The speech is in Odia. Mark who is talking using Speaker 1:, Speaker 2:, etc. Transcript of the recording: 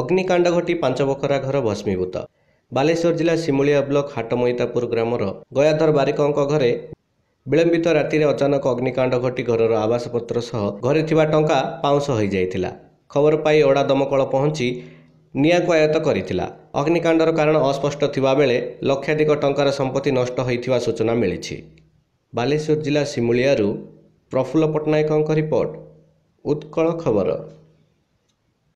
Speaker 1: ଅଗ୍ନିକାଣ୍ଡ ଘଟି ପାଞ୍ଚ ବଖରା ଘର ଭସ୍ମୀଭୂତ। ବାଲେଶ୍ୱର ଜିଲ୍ଲା ସିମୁଳିଆ ବ୍ଲକ ହାଟମଇତାପୁର ଗ୍ରାମର ଗୟାଧର ବାରିକଙ୍କ ଘରେ ବିଳମ୍ବିତ ରାତିରେ ଅଚାନକ ଅଗ୍ନିକାଣ୍ଡ ଘଟି ଘରର ଆବାସପତ୍ର ସହ ଘରେ ଥିବା ଟଙ୍କା ପାଉଁଶ ହୋଇଯାଇଥିଲା। ଖବର ପାଇ ଓଡ଼ା ଦମକଳ ପହଞ୍ଚି ନିଆଁକୁ ଆୟତ୍ତ କରିଥିଲା। ଅଗ୍ନିକାଣ୍ଡର କାରଣ ଅସ୍ପଷ୍ଟ ଥିବାବେଳେ ଲକ୍ଷାଧିକ ଟଙ୍କାର ସମ୍ପତ୍ତି ନଷ୍ଟ ହୋଇଥିବା ସୂଚନା ମିଳିଛି। ବାଲେଶ୍ୱର ଜିଲ୍ଲା ସିମୁଳିଆରୁ ପ୍ରଫୁଲ୍ଲ ପଟ୍ଟନାୟକଙ୍କ ରିପୋର୍ଟ ଉତ୍କଳ ଖବର।